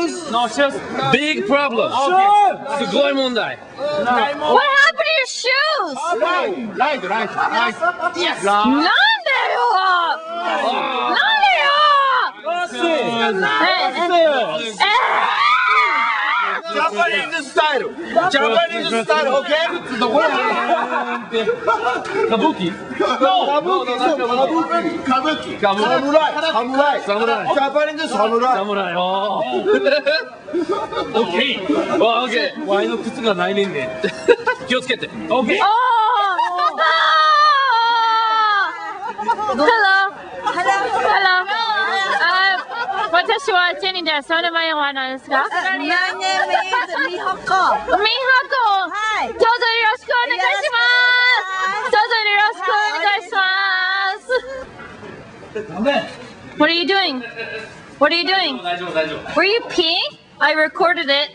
shoes? No shoes. Big problem. Shoes! すごい問題。 What happened to your shoes? Right, right, right, right. Yes. なんでよなんでよ Japanese style. Japanese style, okay? Kabuki? Kabuki, so kabuki. Kabuki. Samurai. Samurai. Samurai. Japanese samurai. 侍よ。オッケー。わ、オッケー。ワイの靴がないねんね。気をつけて。オッケー。 Oh! Hello. Hello. Uh, 私はチェニーです。その前は何ですか My name is Mihoko. ミハコ。どう What are you doing? What are you doing? Were you peeing? I recorded it.